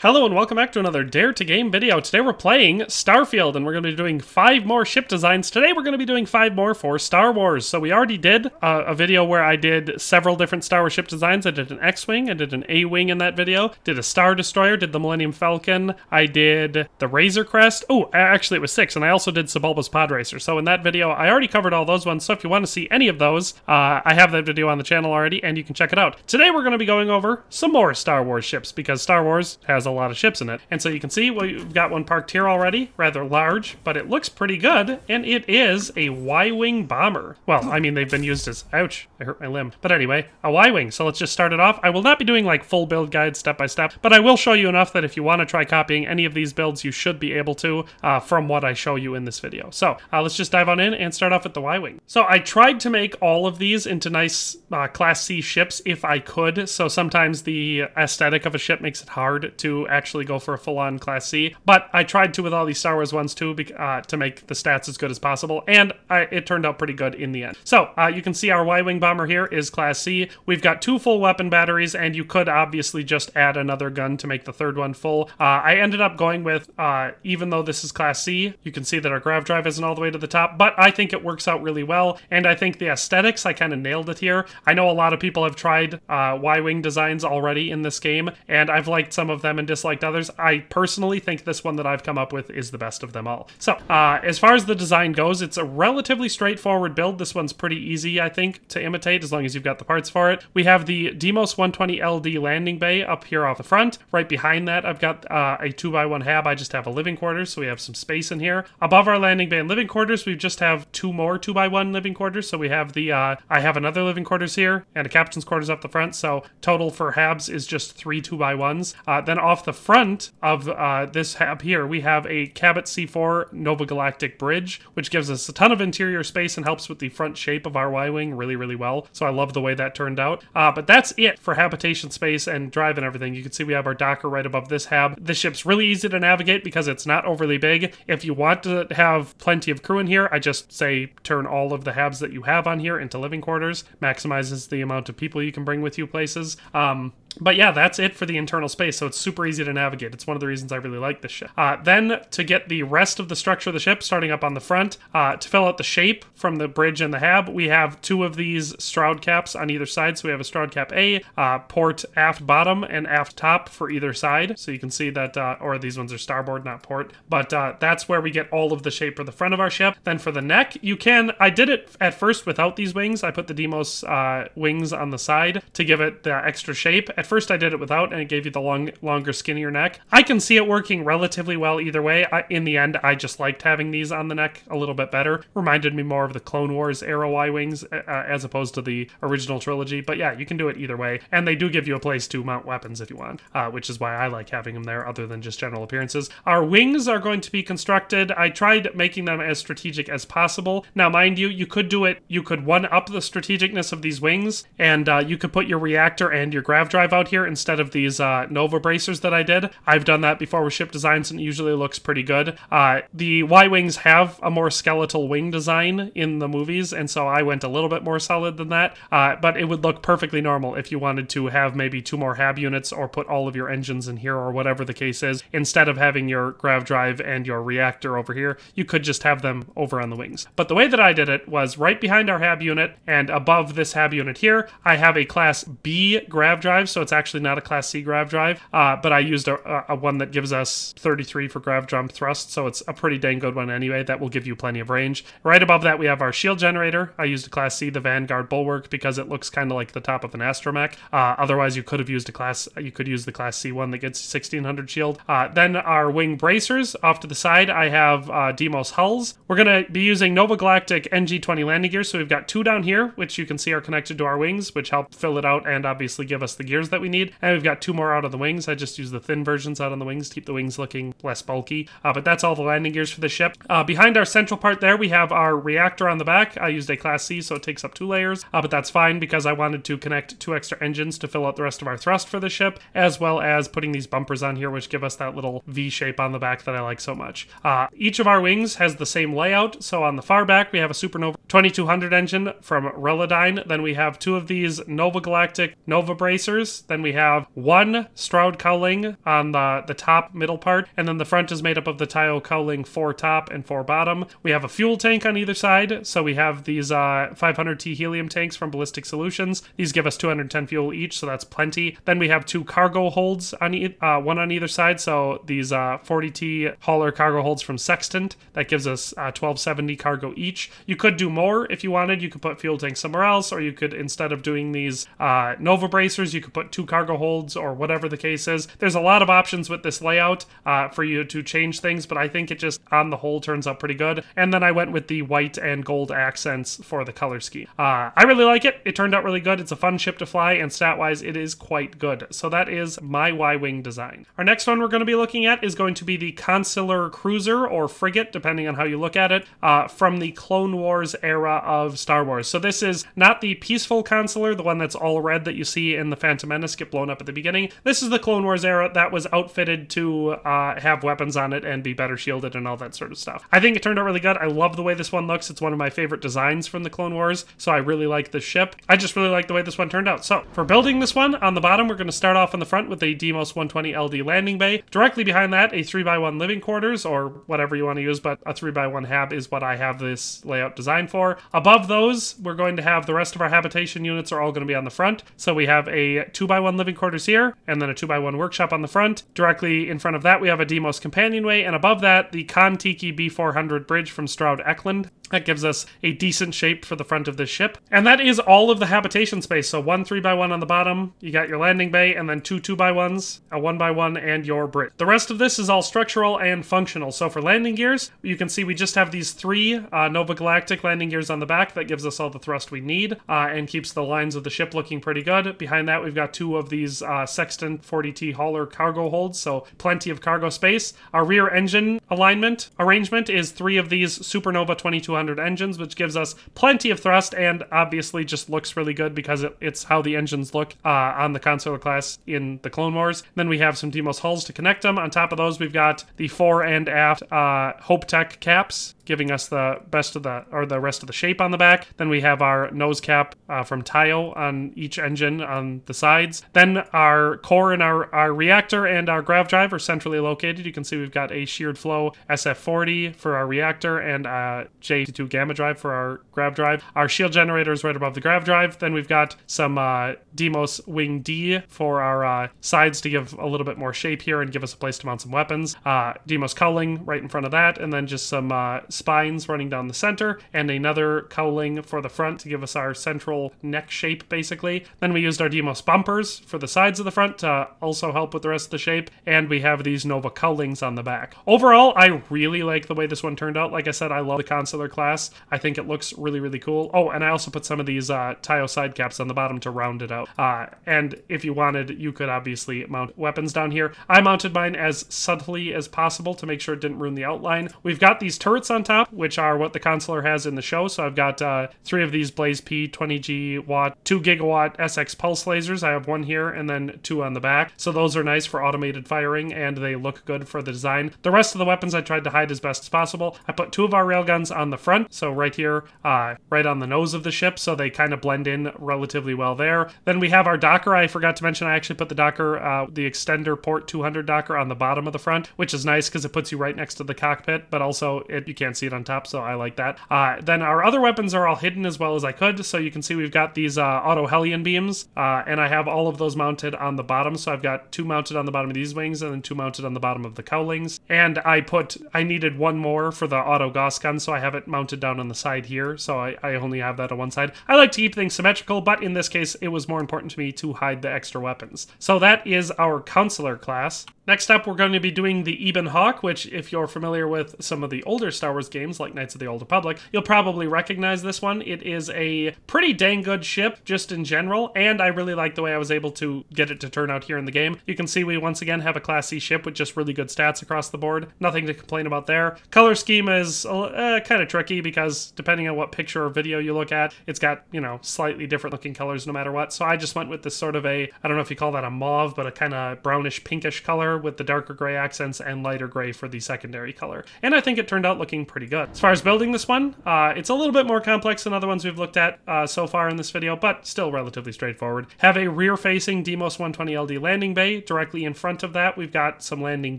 Hello and welcome back to another Dare to Game video. Today we're playing Starfield and we're going to be doing five more ship designs. Today we're going to be doing five more for Star Wars. So we already did uh, a video where I did several different Star Wars ship designs. I did an X-Wing, I did an A-Wing in that video, did a Star Destroyer, did the Millennium Falcon, I did the Razor Crest. Oh, actually it was six, and I also did Sebulba's Pod Racer. So in that video, I already covered all those ones. So if you want to see any of those, uh, I have that video on the channel already and you can check it out. Today we're going to be going over some more Star Wars ships because Star Wars has a lot of ships in it. And so you can see we've got one parked here already, rather large, but it looks pretty good, and it is a Y-Wing bomber. Well, I mean, they've been used as, ouch, I hurt my limb. But anyway, a Y-Wing, so let's just start it off. I will not be doing like full build guide step by step, but I will show you enough that if you want to try copying any of these builds, you should be able to uh, from what I show you in this video. So uh, let's just dive on in and start off with the Y-Wing. So I tried to make all of these into nice uh, Class C ships if I could, so sometimes the aesthetic of a ship makes it hard to actually go for a full-on Class C. But I tried to with all these Star Wars ones too uh, to make the stats as good as possible, and I, it turned out pretty good in the end. So uh, you can see our Y-Wing bomber here is Class C. We've got two full weapon batteries, and you could obviously just add another gun to make the third one full. Uh, I ended up going with, uh, even though this is Class C, you can see that our grav drive isn't all the way to the top, but I think it works out really well, and I think the aesthetics, I kind of nailed it here. I know a lot of people have tried uh, Y-Wing designs already in this game, and I've liked some of them and disliked others. I personally think this one that I've come up with is the best of them all. So, uh, as far as the design goes, it's a relatively straightforward build. This one's pretty easy, I think, to imitate as long as you've got the parts for it. We have the Deimos 120 LD landing bay up here off the front. Right behind that, I've got uh, a 2x1 hab. I just have a living quarters, so we have some space in here. Above our landing bay and living quarters, we just have two more 2x1 living quarters. So we have the, uh, I have another living quarters here and a captain's quarters up the front. So total for habs is just three 2x1s. Uh, then off the front of uh, this hab here, we have a Cabot C4 Nova Galactic bridge, which gives us a ton of interior space and helps with the front shape of our Y-Wing really, really well. So I love the way that turned out. Uh, but that's it for habitation space and drive and everything. You can see we have our docker right above this hab. This ship's really easy to navigate because it's not overly big. If you want to have plenty of crew in here, I just say turn all of the habs that you have on here into living quarters. Maximizes the amount of people you can bring with you places. Um, but yeah, that's it for the internal space, so it's super easy to navigate. It's one of the reasons I really like this ship. Uh, then, to get the rest of the structure of the ship, starting up on the front, uh, to fill out the shape from the bridge and the hab, we have two of these Stroud caps on either side. So we have a Stroud cap A, uh, port aft bottom, and aft top for either side. So you can see that, uh, or these ones are starboard, not port. But uh, that's where we get all of the shape for the front of our ship. Then for the neck, you can, I did it at first without these wings. I put the Deimos uh, wings on the side to give it the extra shape. At first I did it without, and it gave you the long, longer, skinnier neck. I can see it working relatively well either way. I, in the end, I just liked having these on the neck a little bit better. Reminded me more of the Clone Wars Arrow Y wings uh, as opposed to the original trilogy. But yeah, you can do it either way, and they do give you a place to mount weapons if you want, uh, which is why I like having them there, other than just general appearances. Our wings are going to be constructed. I tried making them as strategic as possible. Now, mind you, you could do it. You could one up the strategicness of these wings, and uh, you could put your reactor and your grav drive out here instead of these uh, Nova bracers that I did. I've done that before with ship designs and it usually looks pretty good. Uh, the Y-Wings have a more skeletal wing design in the movies, and so I went a little bit more solid than that, uh, but it would look perfectly normal if you wanted to have maybe two more HAB units or put all of your engines in here or whatever the case is. Instead of having your grav drive and your reactor over here, you could just have them over on the wings. But the way that I did it was right behind our HAB unit and above this HAB unit here, I have a Class B grav drive, so it's actually not a Class C grav drive, uh, but I used a, a, one that gives us 33 for grav jump thrust, so it's a pretty dang good one anyway. That will give you plenty of range. Right above that, we have our shield generator. I used a Class C, the Vanguard Bulwark, because it looks kind of like the top of an astromech. Uh, otherwise, you could have used a class. You could use the Class C one that gets 1600 shield. Uh, then our wing bracers off to the side. I have uh, Deimos hulls. We're gonna be using Nova Galactic NG20 landing gears. So we've got two down here, which you can see are connected to our wings, which help fill it out and obviously give us the gears that we need. And we've got two more out of the wings. I just use the thin versions out on the wings to keep the wings looking less bulky. Uh, but that's all the landing gears for the ship. Uh, behind our central part there, we have our reactor on the back. I used a Class C, so it takes up two layers, uh, but that's fine because I wanted to connect two extra engines to fill out the rest of our thrust for the ship, as well as putting these bumpers on here, which give us that little V shape on the back that I like so much. Uh, each of our wings has the same layout. So on the far back, we have a Supernova 2200 engine from Reladyne. Then we have two of these Nova Galactic Nova bracers Then we have one Stroud cowling on the, the top middle part, and then the front is made up of the Taiyo cowling four top and four bottom. We have a fuel tank on either side, so we have these uh, 500T helium tanks from Ballistic Solutions. These give us 210 fuel each, so that's plenty. Then we have two cargo holds on e- uh, one on either side, so these uh, 40T hauler cargo holds from Sextant. That gives us uh, 1270 cargo each. You could do more if you wanted. You could put fuel tanks somewhere else, or you could, instead of doing these uh, Nova bracers, you could put two cargo holds or whatever the case is. There's a lot of options with this layout uh, for you to change things, but I think it just, on the whole, turns out pretty good. And then I went with the white and gold accents for the color scheme. Uh, I really like it. It turned out really good. It's a fun ship to fly, and stat wise, it is quite good. So that is my Y Wing design. Our next one we're going to be looking at is going to be the Consular Cruiser or Frigate, depending on how you look at it, uh, from the Clone Wars era of Star Wars. So this is not the peaceful Consular, the one that's all red that you see in the Phantom Menace get blown up at the beginning. This is the Clone Wars era that was outfitted to uh, have weapons on it and be better shielded and all that sort of stuff. I think it turned out really good. I love the way this one looks. It's one of my favorite designs from the Clone Wars, so I really like this ship. I just really like the way this one turned out. So for building this one, on the bottom, we're going to start off on the front with a Deimos 120 LD landing bay. Directly behind that, a 3x1 living quarters, or whatever you want to use, but a 3x1 hab is what I have this layout designed for. Above those, we're going to have the rest of our habitation units are all going to be on the front. So we have a 2x1 living quarters here, and then a two by one workshop on the front. Directly in front of that, we have a Deimos companionway, and above that, the Kon-Tiki B400 bridge from Stroud Eklund. That gives us a decent shape for the front of this ship. And that is all of the habitation space. So one 3x1 on the bottom, you got your landing bay, and then two 2x1s, a 1x1, and your bridge. The rest of this is all structural and functional. So for landing gears, you can see we just have these three uh, Nova Galactic landing gears on the back. That gives us all the thrust we need uh, and keeps the lines of the ship looking pretty good. Behind that, we've got two of these uh, Sextant 40T hauler cargo holds, so plenty of cargo space. Our rear engine alignment arrangement is three of these Supernova 2200 engines, which gives us plenty of thrust and obviously just looks really good because it, it's how the engines look uh, on the Consular class in the Clone Wars. Then we have some Deimos hulls to connect them. On top of those, we've got the fore and aft uh, Hope Tech caps giving us the best of the or the rest of the shape on the back. Then we have our nose cap uh, from Taiyo on each engine on the sides. Then our core and our, our reactor and our grav drive are centrally located. You can see we've got a sheared flow SF40 for our reactor and a J2 gamma drive for our grav drive. Our shield generator is right above the grav drive. Then we've got some uh, Deimos Wing D for our uh, sides to give a little bit more shape here and give us a place to mount some weapons. Uh, Deimos cowling right in front of that, and then just some uh, spines running down the center, and another cowling for the front to give us our central neck shape, basically. Then we used our Deimos bumpers for the sides of the front to also help with the rest of the shape, and we have these Nova cowlings on the back. Overall, I really like the way this one turned out. Like I said, I love the Consular class. I think it looks really, really cool. Oh, and I also put some of these uh, Taiyo side caps on the bottom to round it out. Uh, and if you wanted, you could obviously mount weapons down here. I mounted mine as subtly as possible to make sure it didn't ruin the outline. We've got these turrets on top, which are what the Consular has in the show. So I've got uh, three of these Blaze P 20G watt, 2 gigawatt SX pulse lasers. I have one here and then two on the back. So those are nice for automated firing and they look good for the design. The rest of the weapons I tried to hide as best as possible. I put two of our railguns on the front, so right here, uh, right on the nose of the ship, so they kind of blend in relatively well there. Then we have our Docker. I forgot to mention I actually put the Docker, uh, the extender port 200 Docker on the bottom of the front, which is nice because it puts you right next to the cockpit, but also it you can't see it on top, so I like that. Uh, then our other weapons are all hidden as well as I could, so you can see we've got these uh, auto Hellion beams, uh, and I have all of those mounted on the bottom. So I've got two mounted on the bottom of these wings, and then two mounted on the bottom of the cowlings. And I put I needed one more for the auto Gauss gun, so I have it mounted down on the side here. So I, I only have that on one side. I like to keep things symmetrical, but in this case, it was more important to me to hide the extra weapons. So that is our Consular class. Next up, we're going to be doing the Ebon Hawk, which, if you're familiar with some of the older Star Wars games, like Knights of the Old Republic, you'll probably recognize this one. It is a pretty dang good ship, just in general, and I really like the way I was able to get it to turn out here in the game. You can see we once again have a Class C ship with just really good stats across the board. Nothing to complain about there. Color scheme is uh, kind of tricky because depending on what picture or video you look at, it's got, you know, slightly different looking colors no matter what. So I just went with this sort of a, I don't know if you call that a mauve, but a kind of brownish pinkish color with the darker gray accents and lighter gray for the secondary color. And I think it turned out looking pretty good. As far as building this one, uh, it's a little bit more complex than other ones we've looked at uh, so far in this video, but still relatively straightforward. Have a rear-facing Deimos 120 LD landing bay. Directly in front of that, we've got some landing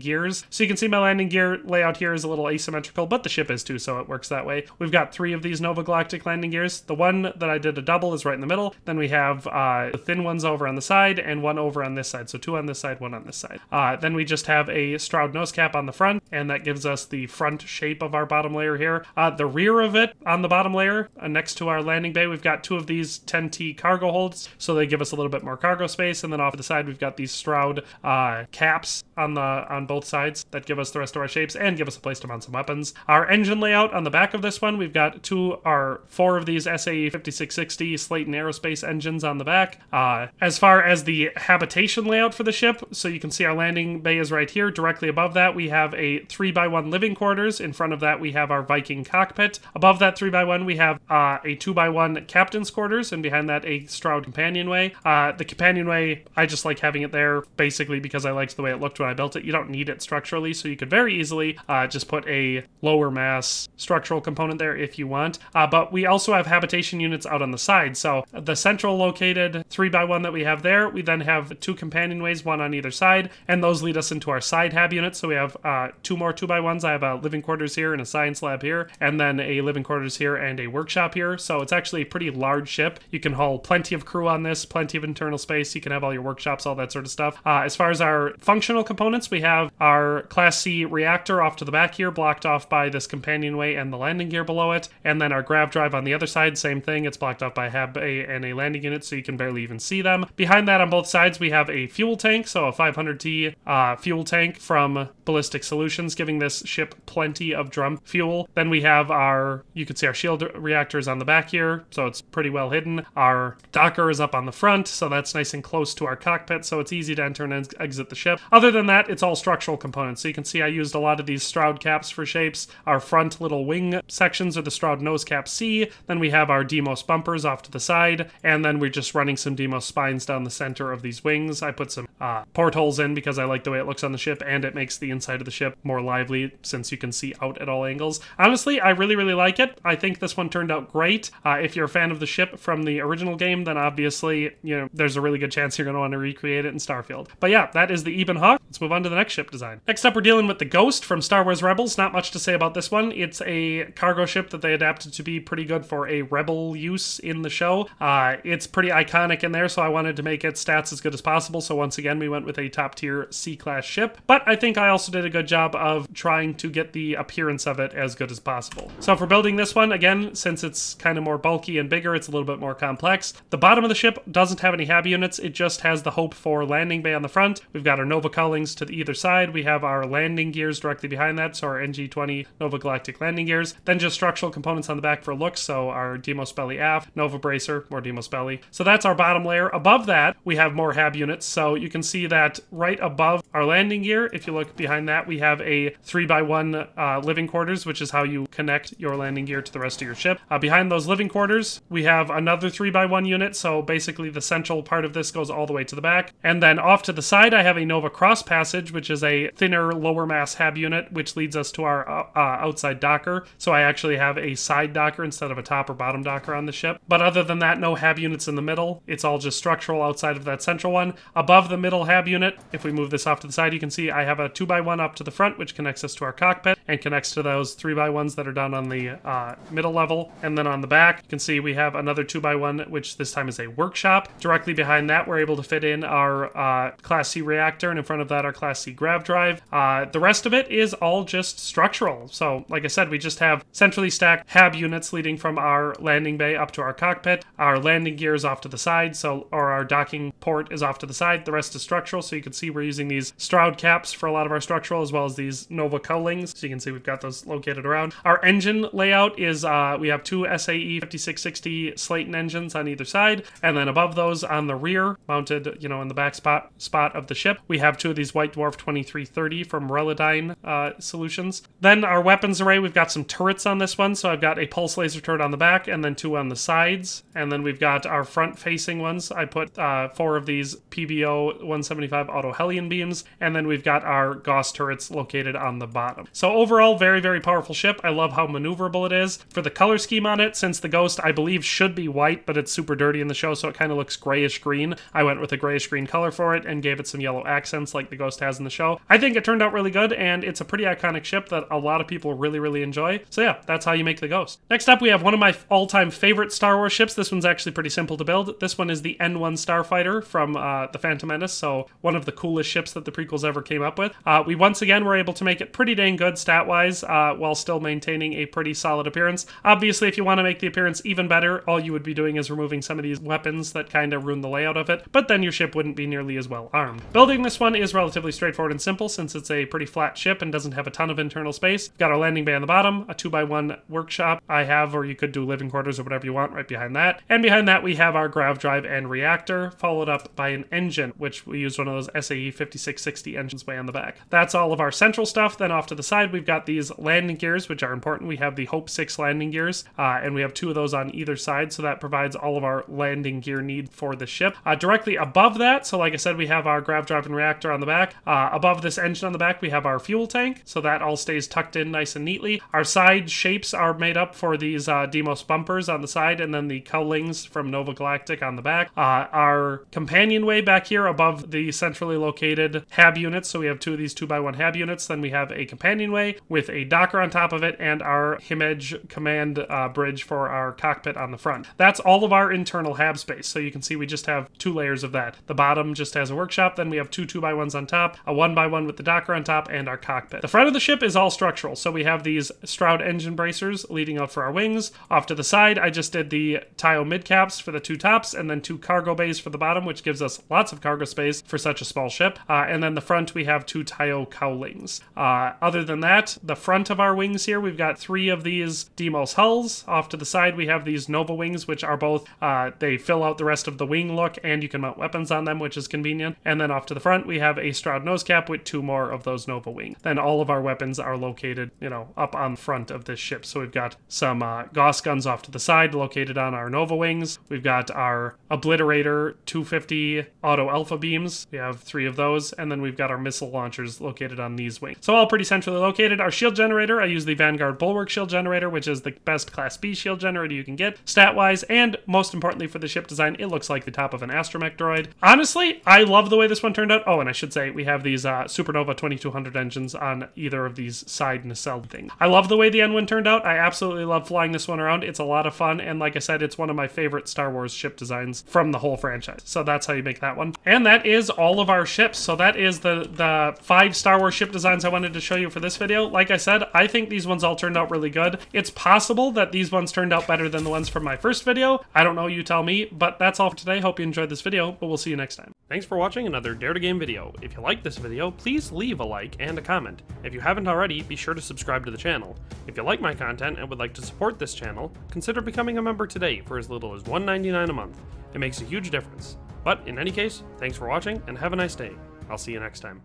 gears. So you can see my landing gear layout here is a little asymmetrical, but the ship is too, so it works that way. We've got three of these Nova Galactic landing gears. The one that I did a double is right in the middle. Then we have uh, the thin ones over on the side and one over on this side. So two on this side, one on this side. Uh, then we just have a Stroud nose cap on the front, and that gives us the front shape of our bottom layer here. Uh, the rear of it on the bottom layer, uh, next to our landing bay, we've got two of these 10T cargo holds, so they give us a little bit more cargo space. And then off the side, we've got these Stroud uh, caps on the on both sides that give us the rest of our shapes and give us a place to mount some weapons. Our engine layout on the back of this one, we've got two, our four of these SAE 5660 Slayton Aerospace engines on the back. Uh, as far as the habitation layout for the ship, so you can see our landing bay is right here. Directly above that, we have a three by one living quarters. In front of that, we have our Viking cockpit. Above that 3x1, we have uh, a 2x1 captain's quarters, and behind that, a Stroud companionway. Uh, the companionway, I just like having it there basically because I liked the way it looked when I built it. You don't need it structurally, so you could very easily uh, just put a lower mass structural component there if you want. Uh, but we also have habitation units out on the side. So the central located 3x1 that we have there, we then have two companionways, one on either side, and those lead us into our side hab units. So we have uh, two more 2x1s. I have a living quarters here and a science lab here, and then a living quarters here and a workshop here. So it's actually a pretty large ship. You can haul plenty of crew on this, plenty of internal space. You can have all your workshops, all that sort of stuff. Uh, as far as our functional components, we have our Class C reactor off to the back here, blocked off by this companionway and the landing gear below it. And then our grav drive on the other side, same thing. It's blocked off by a hab and a landing unit, so you can barely even see them. Behind that on both sides, we have a fuel tank, so a 500T uh, fuel tank from Ballistic Solutions, giving this ship plenty of drum fuel. Then we have our, you can see our shield reactors on the back here, so it's pretty well hidden. Our docker is up on the front, so that's nice and close to our cockpit, so it's easy to enter and exit the ship. Other than that, it's all structural components. So you can see I used a lot of these Stroud caps for shapes. Our front little wing sections are the Stroud nose cap C. Then we have our Deimos bumpers off to the side, and then we're just running some Deimos spines down the center of these wings. I put some uh, portholes in because I like the way it looks on the ship, and it makes the inside of the ship more lively since you can see out at all angles. Honestly, I really, really like it. I think this one turned out great. Uh, if you're a fan of the ship from the original game, then obviously, you know, there's a really good chance you're going to want to recreate it in Starfield. But yeah, that is the Ebon Hawk. Let's move on to the next ship design. Next up, we're dealing with the Ghost from Star Wars Rebels. Not much to say about this one. It's a cargo ship that they adapted to be pretty good for a Rebel use in the show. Uh, it's pretty iconic in there, so I wanted to make its stats as good as possible. So once again, we went with a top tier C class ship. But I think I also did a good job of trying to get the appearance of it as good as possible. So for building this one, again, since it's kind of more bulky and bigger, it's a little bit more complex. The bottom of the ship doesn't have any hab units. It just has the Hope for landing bay on the front. We've got our Nova cowlings to the either side. We have our landing gears directly behind that, so our NG-20 Nova Galactic landing gears. Then just structural components on the back for looks, so our Deimos belly aft, Nova bracer, more Deimos belly. So that's our bottom layer. Above that, we have more hab units, so you can see that right above our landing gear, if you look behind that, we have a 3 by one uh, living quarters, which is how you connect your landing gear to the rest of your ship. Uh, behind those living quarters, we have another 3x1 unit, so basically the central part of this goes all the way to the back. And then off to the side, I have a Nova Cross Passage, which is a thinner, lower mass hab unit, which leads us to our uh, uh, outside docker. So I actually have a side docker instead of a top or bottom docker on the ship. But other than that, no hab units in the middle. It's all just structural outside of that central one. Above the middle hab unit, if we move this off to the side, you can see I have a 2x1 up to the front, which connects us to our cockpit and connects to those 3x1s that are down on the uh, middle level. And then on the back, you can see we have another two by one, which this time is a workshop. Directly behind that, we're able to fit in our uh, Class C reactor, and in front of that, our Class C grav drive. Uh, the rest of it is all just structural. So, like I said, we just have centrally stacked hab units leading from our landing bay up to our cockpit. Our landing gear is off to the side, so or our docking port is off to the side. The rest is structural, so you can see we're using these Stroud caps for a lot of our structural, as well as these Nova cowlings. So you can see we've got those located around. Our engine layout is uh, we have two SAE 5660 Slayton engines on either side, and then above those on the rear, mounted, you know, in the back spot spot of the ship, we have two of these White Dwarf 2330 from Reladyne uh, Solutions. Then our weapons array, we've got some turrets on this one. So I've got a pulse laser turret on the back, and then two on the sides, and then we've got our front-facing ones. I put uh, four of these PBO 175 auto Hellion beams, and then we've got our Gauss turrets located on the bottom. So overall, very very very powerful ship. I love how maneuverable it is. For the color scheme on it, since the Ghost, I believe, should be white, but it's super dirty in the show, so it kind of looks grayish green. I went with a grayish green color for it and gave it some yellow accents like the Ghost has in the show. I think it turned out really good, and it's a pretty iconic ship that a lot of people really, really enjoy. So yeah, that's how you make the Ghost. Next up, we have one of my all-time favorite Star Wars ships. This one's actually pretty simple to build. This one is the N1 Starfighter from uh, the Phantom Menace, so one of the coolest ships that the prequels ever came up with. Uh, we once again were able to make it pretty dang good stat-wise, uh, Uh, while still maintaining a pretty solid appearance. Obviously, if you want to make the appearance even better, all you would be doing is removing some of these weapons that kind of ruin the layout of it, but then your ship wouldn't be nearly as well armed. Building this one is relatively straightforward and simple since it's a pretty flat ship and doesn't have a ton of internal space. Got our landing bay on the bottom, a 2x1 workshop I have, or you could do living quarters or whatever you want right behind that. And behind that, we have our grav drive and reactor, followed up by an engine, which we use one of those SAE 5660 engines way on the back. That's all of our central stuff. Then off to the side, we've got these landing gears, which are important. We have the Hope 6 landing gears, uh, and we have two of those on either side, so that provides all of our landing gear need for the ship. Uh, directly above that, so like I said, we have our grav drive and reactor on the back. Uh, above this engine on the back, we have our fuel tank, so that all stays tucked in nice and neatly. Our side shapes are made up for these uh, Deimos bumpers on the side, and then the cowlings from Nova Galactic on the back. Uh, our companionway back here above the centrally located hab units, so we have two of these 2x1 hab units. Then we have a companionway with a on top of it, and our HimEdge command uh, bridge for our cockpit on the front. That's all of our internal hab space, so you can see we just have two layers of that. The bottom just has a workshop, then we have two 2x1s on top, a 1x1 with the docker on top, and our cockpit. The front of the ship is all structural, so we have these Stroud engine bracers leading up for our wings. Off to the side, I just did the Taiyo midcaps for the two tops, and then two cargo bays for the bottom, which gives us lots of cargo space for such a small ship. Uh, and then the front, we have two Taiyo cowlings. Uh, other than that, the front of our wings here, we've got three of these Deimos hulls. Off to the side, we have these Nova wings, which are both, uh, they fill out the rest of the wing look, and you can mount weapons on them, which is convenient. And then off to the front, we have a Stroud nose cap with two more of those Nova wings. Then all of our weapons are located, you know, up on front of this ship. So we've got some uh, Gauss guns off to the side located on our Nova wings. We've got our Obliterator 250 auto alpha beams. We have three of those. And then we've got our missile launchers located on these wings. So all pretty centrally located. Our shield generator, I use the Vanguard Bulwark shield generator, which is the best Class B shield generator you can get stat-wise. And most importantly for the ship design, it looks like the top of an astromech droid. Honestly, I love the way this one turned out. Oh, and I should say we have these uh, Supernova 2200 engines on either of these side nacelle things. I love the way the N1 turned out. I absolutely love flying this one around. It's a lot of fun, and like I said, it's one of my favorite Star Wars ship designs from the whole franchise. So that's how you make that one. And that is all of our ships. So that is the, the five Star Wars ship designs I wanted to show you for this video. Like I said, I think these ones all turned out really good. It's possible that these ones turned out better than the ones from my first video. I don't know, you tell me. But that's all for today. Hope you enjoyed this video, but we'll see you next time. Thanks for watching another Dare to Game video. If you liked this video, please leave a like and a comment. If you haven't already, be sure to subscribe to the channel. If you like my content and would like to support this channel, consider becoming a member today for as little as $1.99 a month. It makes a huge difference. But in any case, thanks for watching and have a nice day. I'll see you next time.